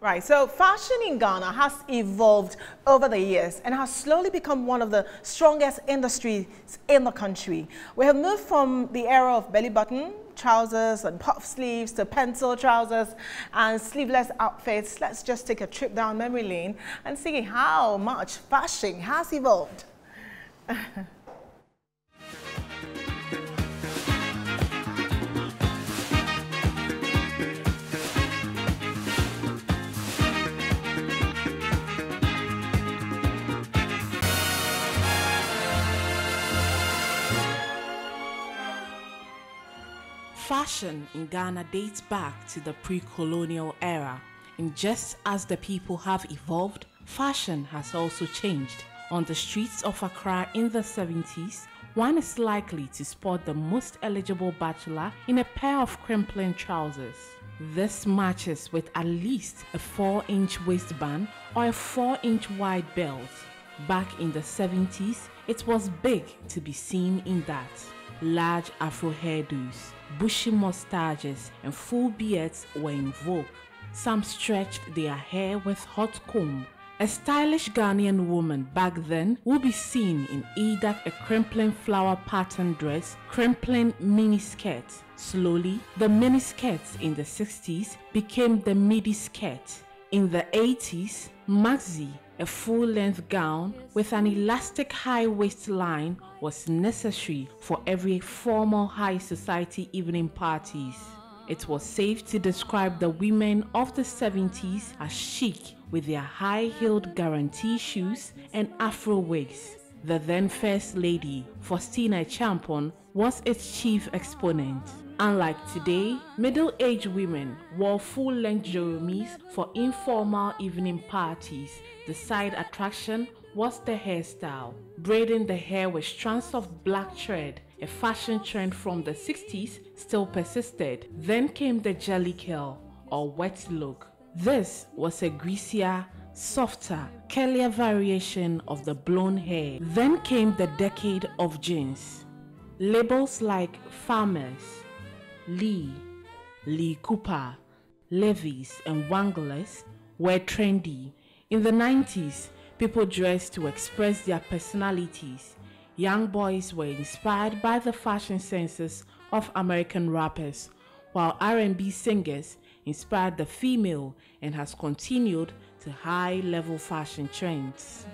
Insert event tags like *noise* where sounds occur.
Right, so fashion in Ghana has evolved over the years and has slowly become one of the strongest industries in the country. We have moved from the era of belly button trousers and puff sleeves to pencil trousers and sleeveless outfits. Let's just take a trip down memory lane and see how much fashion has evolved. *laughs* Fashion in Ghana dates back to the pre-colonial era, and just as the people have evolved, fashion has also changed. On the streets of Accra in the 70s, one is likely to spot the most eligible bachelor in a pair of Crimplene trousers. This matches with at least a 4 inch waistband or a 4 inch wide belt. Back in the 70s, it was big to be seen in that large afro hairdos, bushy mustaches, and full beards were in vogue. Some stretched their hair with hot comb. A stylish Ghanaian woman back then would be seen in either a Crimplene flower pattern dress, Crimplene mini skirt. Slowly, the mini skirts in the 60s became the midi skirt. In the 80s, maxi a full length gown with an elastic high waistline was necessary for every formal high society evening parties. It was safe to describe the women of the 70s as chic with their high heeled guarantee shoes and afro wigs. The then First Lady, Faustina Acheampong, was its chief exponent. Unlike today, middle aged women wore full length jeremies for informal evening parties. The side attraction was the hairstyle. Braiding the hair with strands of black thread, a fashion trend from the 60s, still persisted. Then came the jelly curl or wet look. This was a greasier, softer, curlier variation of the blown hair. Then came the decade of jeans. Labels like Farmers, Lee, Lee Cooper, Levi's, and Wranglers were trendy. In the 90s, people dressed to express their personalities. Young boys were inspired by the fashion senses of American rappers, while R&B singers inspired the female and has continued to high-level fashion trends.